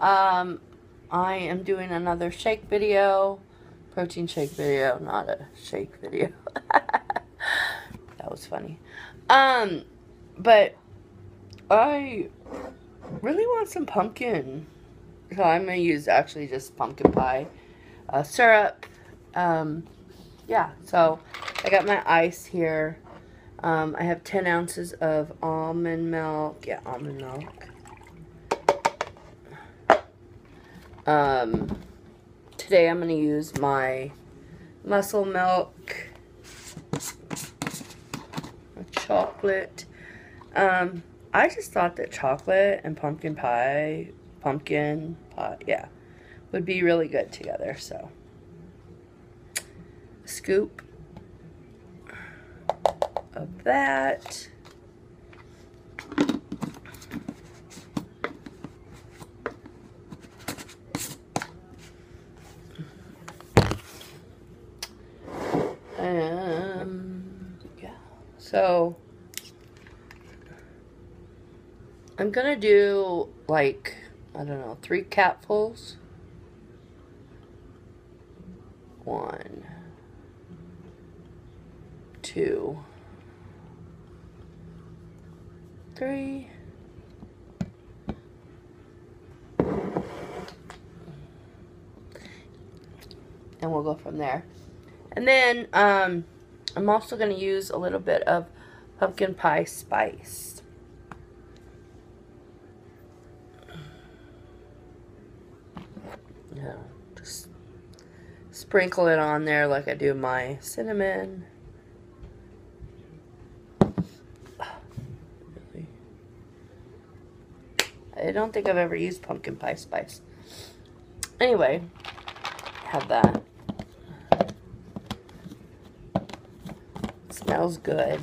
I am doing another shake video. Protein shake video, not a shake video. that was funny. Um, but I really want some pumpkin. So I'm going to use actually just pumpkin pie uh, syrup. Um, yeah, so I got my ice here. Um, I have 10 ounces of almond milk. Yeah, almond milk. Um, today I'm going to use my muscle milk, chocolate. Um, I just thought that chocolate and pumpkin pie, pumpkin pie, yeah, would be really good together. So, scoop of that. Um, yeah. So, I'm gonna do like, I don't know, three capfuls. One, two, three. And we'll go from there. And then um, I'm also going to use a little bit of pumpkin pie spice. Yeah, just sprinkle it on there like I do my cinnamon. I don't think I've ever used pumpkin pie spice. Anyway, have that. Smells good.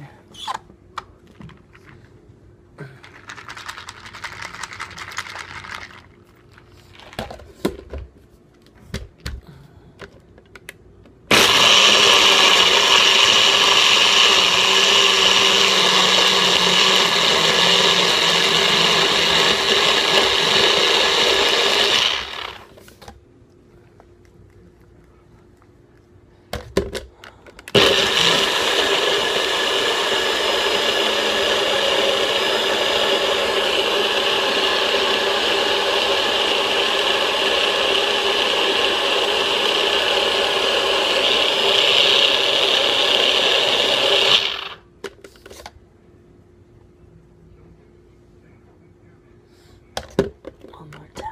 One more time.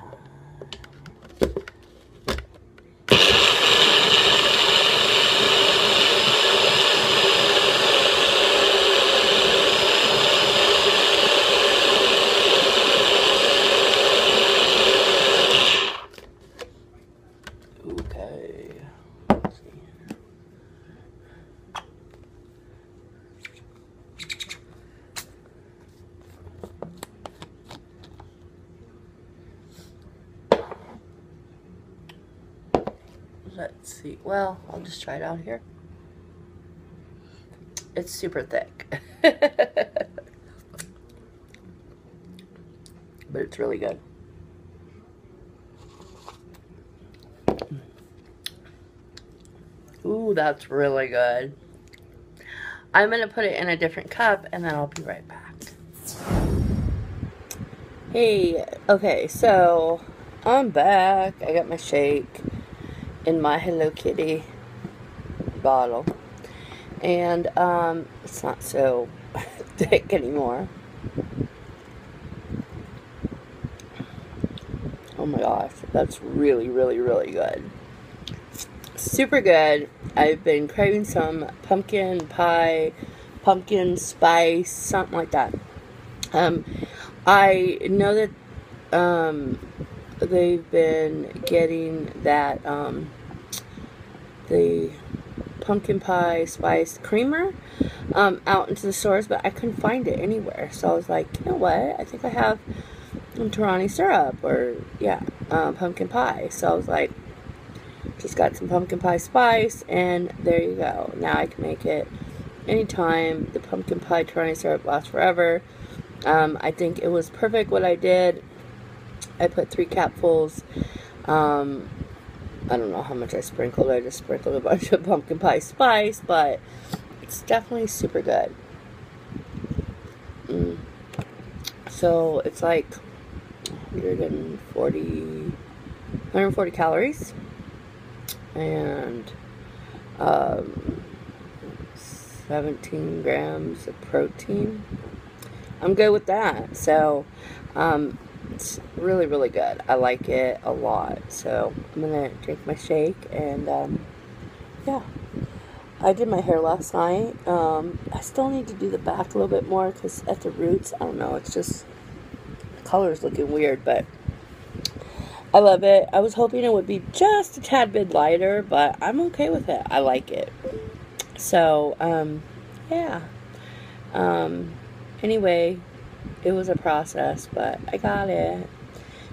Okay. Let's see here. Let's see. Well, I'll just try it out here. It's super thick. but it's really good. Ooh, that's really good. I'm going to put it in a different cup and then I'll be right back. Hey, okay, so I'm back. I got my shake in my Hello Kitty bottle. And um, it's not so thick anymore. Oh my gosh, that's really, really, really good. Super good. I've been craving some pumpkin pie, pumpkin spice, something like that. Um, I know that um, they've been getting that um, the pumpkin pie spice creamer um, out into the stores, but I couldn't find it anywhere. So I was like, you know what? I think I have some Torani syrup or yeah, um, pumpkin pie. So I was like, just got some pumpkin pie spice, and there you go. Now I can make it anytime. The pumpkin pie Torani syrup lasts forever. Um, I think it was perfect what I did. I put three capfuls Um, I don't know how much I sprinkled. I just sprinkled a bunch of pumpkin pie spice, but it's definitely super good. Mm. So it's like 140, 140 calories and um, 17 grams of protein. I'm good with that. So um, it's really, really good. I like it a lot. So I'm going to drink my shake and um, yeah. I did my hair last night. Um, I still need to do the back a little bit more because at the roots, I don't know, it's just, the color's looking weird, but I love it. I was hoping it would be just a tad bit lighter, but I'm okay with it. I like it. So, um, yeah. Um, anyway, it was a process, but I got it.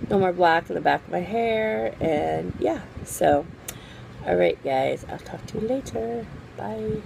No more black in the back of my hair, and yeah, so, alright guys, I'll talk to you later. Bye.